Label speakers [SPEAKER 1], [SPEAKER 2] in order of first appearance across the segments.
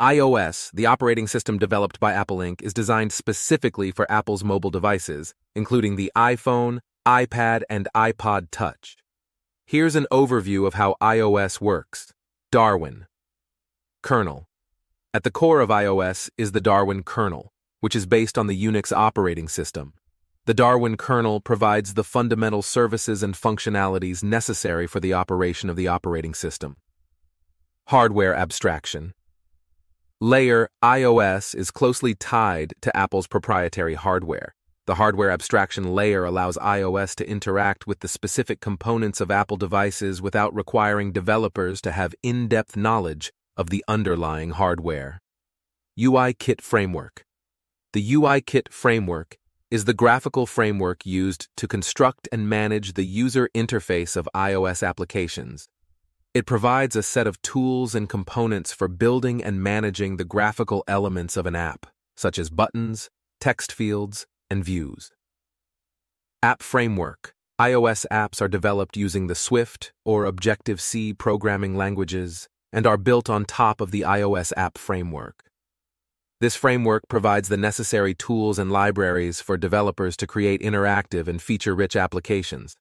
[SPEAKER 1] iOS, the operating system developed by Apple Inc., is designed specifically for Apple's mobile devices, including the iPhone, iPad, and iPod Touch. Here's an overview of how iOS works. Darwin. Kernel. At the core of iOS is the Darwin kernel, which is based on the Unix operating system. The Darwin kernel provides the fundamental services and functionalities necessary for the operation of the operating system. Hardware abstraction. Layer iOS is closely tied to Apple's proprietary hardware. The hardware abstraction layer allows iOS to interact with the specific components of Apple devices without requiring developers to have in depth knowledge of the underlying hardware. UIKit Framework The UIKit framework is the graphical framework used to construct and manage the user interface of iOS applications. It provides a set of tools and components for building and managing the graphical elements of an app, such as buttons, text fields, and views. App Framework iOS apps are developed using the Swift or Objective C programming languages and are built on top of the iOS app framework. This framework provides the necessary tools and libraries for developers to create interactive and feature rich applications.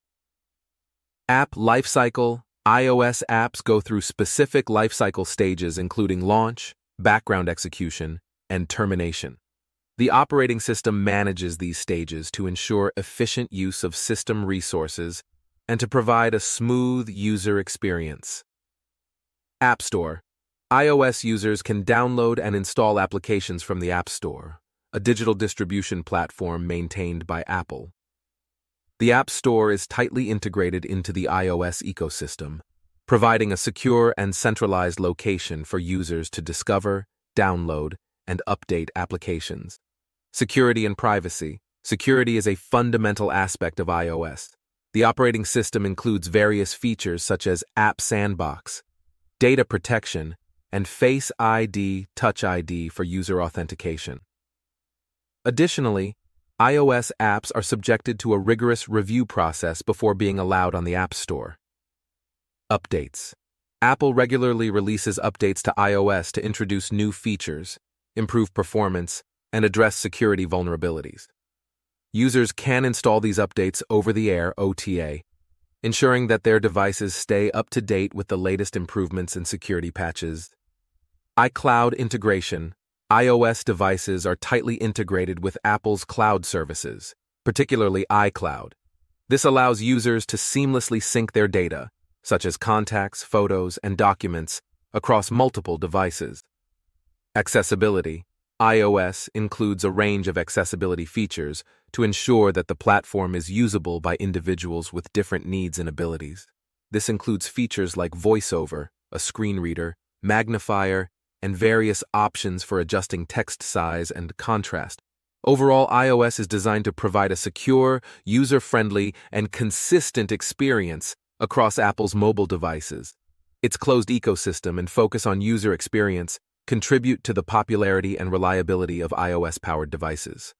[SPEAKER 1] App Lifecycle iOS apps go through specific lifecycle stages, including launch, background execution, and termination. The operating system manages these stages to ensure efficient use of system resources and to provide a smooth user experience. App Store iOS users can download and install applications from the App Store, a digital distribution platform maintained by Apple. The App Store is tightly integrated into the iOS ecosystem, providing a secure and centralized location for users to discover, download, and update applications. Security and privacy. Security is a fundamental aspect of iOS. The operating system includes various features such as App Sandbox, data protection, and Face ID, Touch ID for user authentication. Additionally, iOS apps are subjected to a rigorous review process before being allowed on the App Store. Updates Apple regularly releases updates to iOS to introduce new features, improve performance, and address security vulnerabilities. Users can install these updates over the air OTA, ensuring that their devices stay up to date with the latest improvements and security patches. iCloud integration iOS devices are tightly integrated with Apple's cloud services, particularly iCloud. This allows users to seamlessly sync their data, such as contacts, photos, and documents, across multiple devices. Accessibility iOS includes a range of accessibility features to ensure that the platform is usable by individuals with different needs and abilities. This includes features like VoiceOver, a screen reader, magnifier, and various options for adjusting text size and contrast. Overall, iOS is designed to provide a secure, user friendly, and consistent experience across Apple's mobile devices. Its closed ecosystem and focus on user experience contribute to the popularity and reliability of iOS powered devices.